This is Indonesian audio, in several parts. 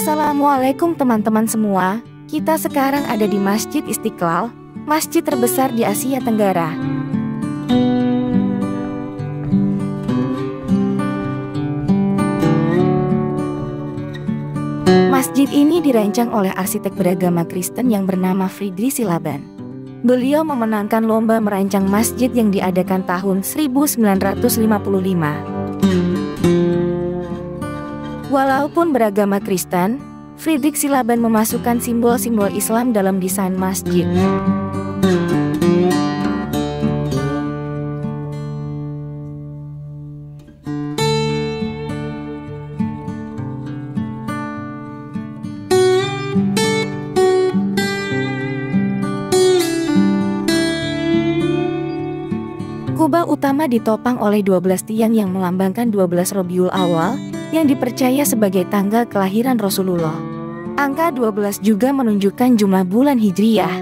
Assalamualaikum teman-teman semua. Kita sekarang ada di Masjid Istiqlal, masjid terbesar di Asia Tenggara. Masjid ini dirancang oleh arsitek beragama Kristen yang bernama Friedrich Silaban. Beliau memenangkan lomba merancang masjid yang diadakan tahun 1955. Walaupun beragama Kristen, Friedrich Silaban memasukkan simbol-simbol Islam dalam desain masjid. Kubah utama ditopang oleh 12 tiang yang melambangkan 12 Robiul Awal yang dipercaya sebagai tanggal kelahiran Rasulullah. Angka 12 juga menunjukkan jumlah bulan Hijriyah.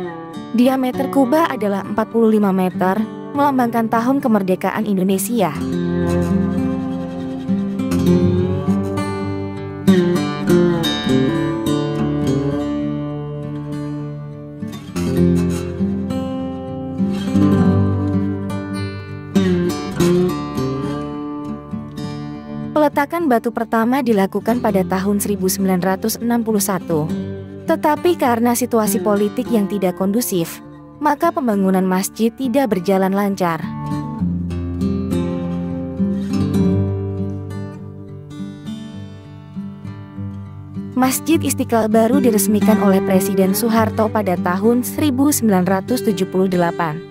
Diameter kubah adalah 45 meter, melambangkan tahun kemerdekaan Indonesia. Peletakan batu pertama dilakukan pada tahun 1961. Tetapi karena situasi politik yang tidak kondusif, maka pembangunan masjid tidak berjalan lancar. Masjid Istiqlal baru diresmikan oleh Presiden Soeharto pada tahun 1978.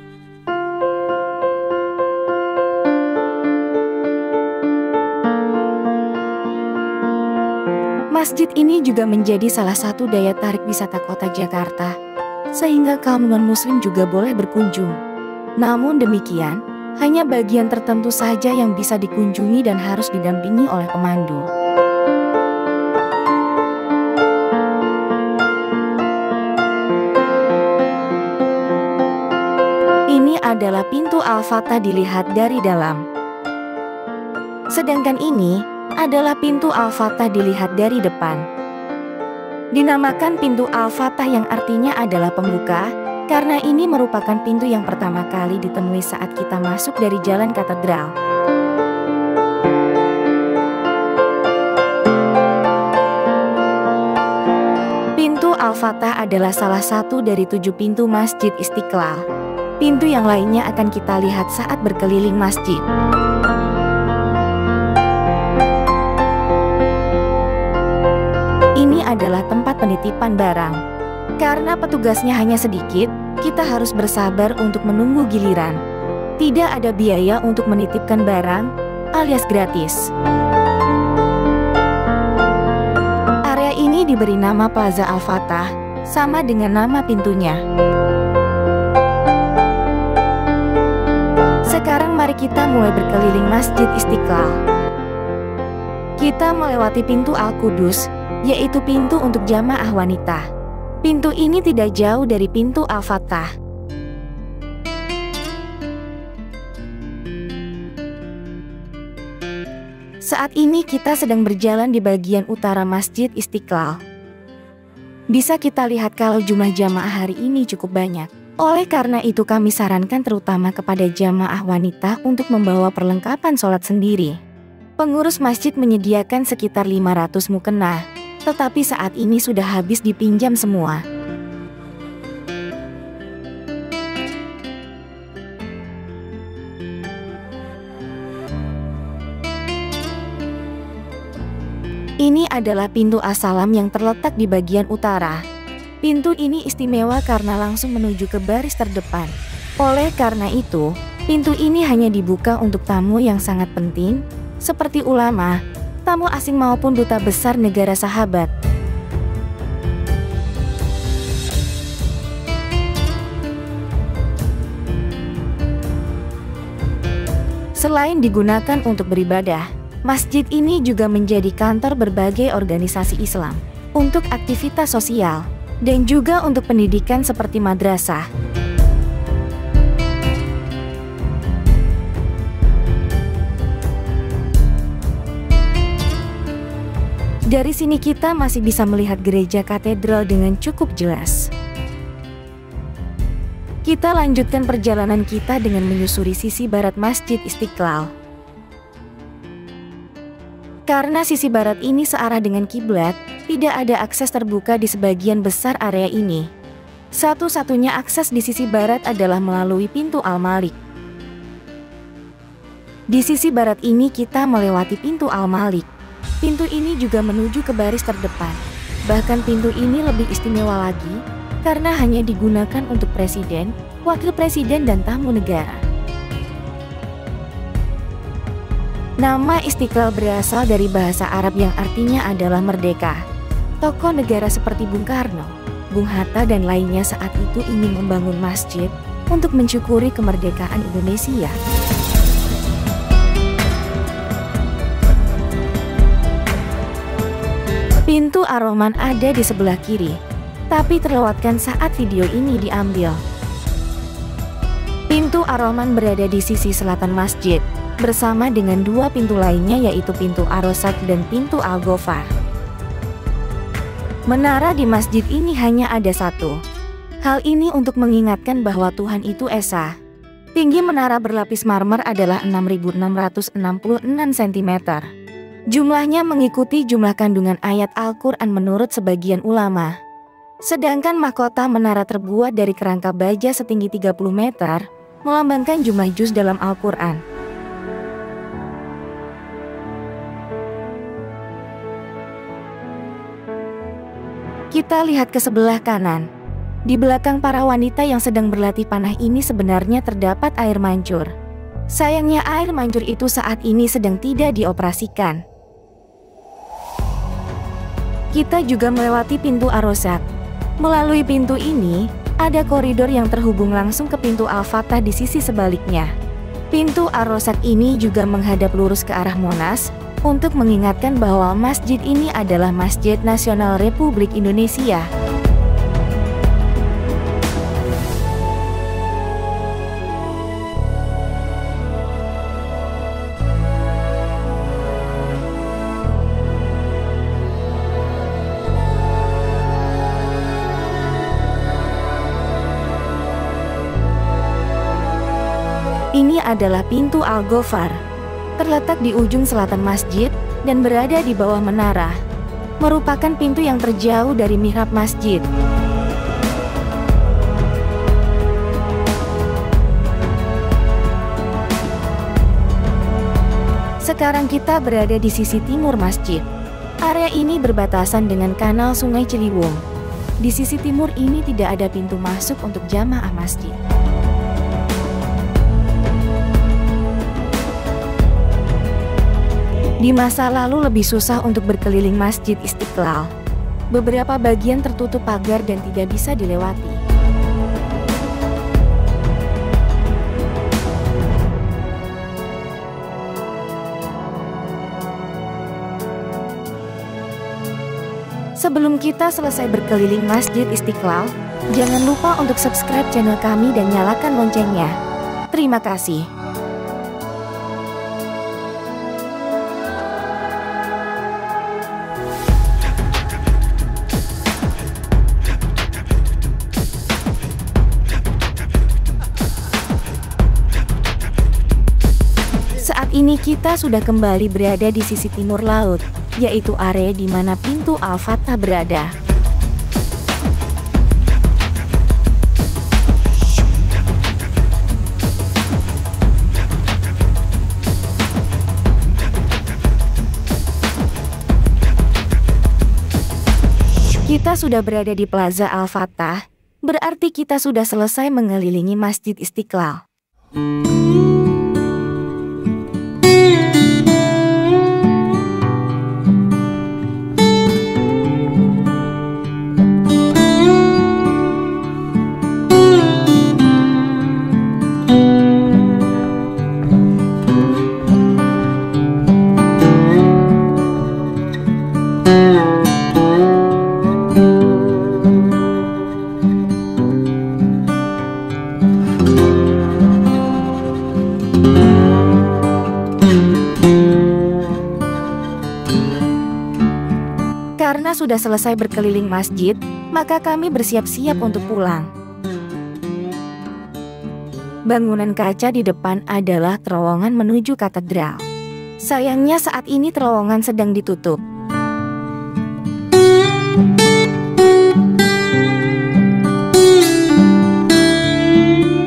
Masjid ini juga menjadi salah satu daya tarik wisata kota Jakarta, sehingga kaum non-muslim juga boleh berkunjung. Namun demikian, hanya bagian tertentu saja yang bisa dikunjungi dan harus didampingi oleh pemandu. Ini adalah pintu Al-Fatah dilihat dari dalam. Sedangkan ini adalah pintu Al-Fatah dilihat dari depan. Dinamakan pintu Al-Fatah yang artinya adalah pembuka, karena ini merupakan pintu yang pertama kali ditemui saat kita masuk dari jalan katedral. Pintu Al-Fatah adalah salah satu dari tujuh pintu Masjid Istiqlal. Pintu yang lainnya akan kita lihat saat berkeliling masjid. Adalah tempat penitipan barang. Karena petugasnya hanya sedikit, kita harus bersabar untuk menunggu giliran. Tidak ada biaya untuk menitipkan barang, alias gratis. Area ini diberi nama Plaza Al-Fatah, sama dengan nama pintunya. Sekarang mari kita mulai berkeliling Masjid Istiqlal. Kita melewati pintu Al-Qudus, yaitu pintu untuk jamaah wanita. Pintu ini tidak jauh dari pintu Al-Fatah. Saat ini kita sedang berjalan di bagian utara Masjid Istiqlal. Bisa kita lihat kalau jumlah jamaah hari ini cukup banyak. Oleh karena itu kami sarankan terutama kepada jamaah wanita untuk membawa perlengkapan sholat sendiri. Pengurus masjid menyediakan sekitar 500 mukena, tetapi saat ini sudah habis dipinjam semua. Ini adalah pintu asalam yang terletak di bagian utara. Pintu ini istimewa karena langsung menuju ke baris terdepan. Oleh karena itu, pintu ini hanya dibuka untuk tamu yang sangat penting, seperti ulama, tamu asing maupun duta besar negara sahabat. Selain digunakan untuk beribadah, masjid ini juga menjadi kantor berbagai organisasi Islam untuk aktivitas sosial dan juga untuk pendidikan seperti madrasah. Dari sini kita masih bisa melihat gereja katedral dengan cukup jelas. Kita lanjutkan perjalanan kita dengan menyusuri sisi barat Masjid Istiqlal. Karena sisi barat ini searah dengan kiblat, tidak ada akses terbuka di sebagian besar area ini. Satu-satunya akses di sisi barat adalah melalui pintu Al-Malik. Di sisi barat ini kita melewati pintu Al-Malik. Pintu ini juga menuju ke baris terdepan. Bahkan pintu ini lebih istimewa lagi karena hanya digunakan untuk presiden, wakil presiden dan tamu negara. Nama Istiqlal berasal dari bahasa Arab yang artinya adalah merdeka. Tokoh negara seperti Bung Karno, Bung Hatta dan lainnya saat itu ingin membangun masjid untuk mensyukuri kemerdekaan Indonesia. Pintu Aroman ada di sebelah kiri, tapi terlewatkan saat video ini diambil. Pintu Aroman berada di sisi selatan masjid, bersama dengan dua pintu lainnya yaitu pintu Arosak dan pintu Al-Ghofar. Menara di masjid ini hanya ada satu. Hal ini untuk mengingatkan bahwa Tuhan itu Esa. Tinggi menara berlapis marmer adalah 6.666 cm. Jumlahnya mengikuti jumlah kandungan ayat Al-Quran menurut sebagian ulama. Sedangkan mahkota menara terbuat dari kerangka baja setinggi 30 meter, melambangkan jumlah juz dalam Al-Quran. Kita lihat ke sebelah kanan. Di belakang para wanita yang sedang berlatih panah ini sebenarnya terdapat air mancur. Sayangnya air mancur itu saat ini sedang tidak dioperasikan. Kita juga melewati pintu Arosak. Melalui pintu ini, ada koridor yang terhubung langsung ke pintu Al-Fatah di sisi sebaliknya. Pintu Arosak ini juga menghadap lurus ke arah Monas, untuk mengingatkan bahwa masjid ini adalah Masjid Nasional Republik Indonesia. Adalah pintu Al-Ghofar. Terletak di ujung selatan masjid dan berada di bawah menara. Merupakan pintu yang terjauh dari mihrab masjid. Sekarang kita berada di sisi timur masjid. Area ini berbatasan dengan kanal Sungai Ciliwung. Di sisi timur ini tidak ada pintu masuk untuk jamaah masjid. Di masa lalu lebih susah untuk berkeliling Masjid Istiqlal. Beberapa bagian tertutup pagar dan tidak bisa dilewati. Sebelum kita selesai berkeliling Masjid Istiqlal, jangan lupa untuk subscribe channel kami dan nyalakan loncengnya. Terima kasih. Kita sudah kembali berada di sisi timur laut, yaitu area di mana pintu Al-Fatah berada. Kita sudah berada di Plaza Al-Fatah, berarti kita sudah selesai mengelilingi Masjid Istiqlal. Sudah selesai berkeliling masjid, maka kami bersiap-siap untuk pulang. Bangunan kaca di depan adalah terowongan menuju katedral. Sayangnya saat ini terowongan sedang ditutup.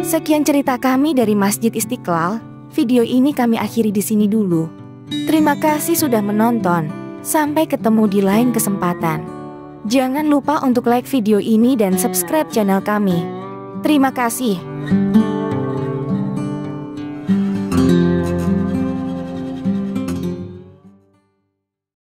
Sekian cerita kami dari Masjid Istiqlal. Video ini kami akhiri di sini dulu. Terima kasih sudah menonton. Sampai ketemu di lain kesempatan. Jangan lupa untuk like video ini dan subscribe channel kami. Terima kasih.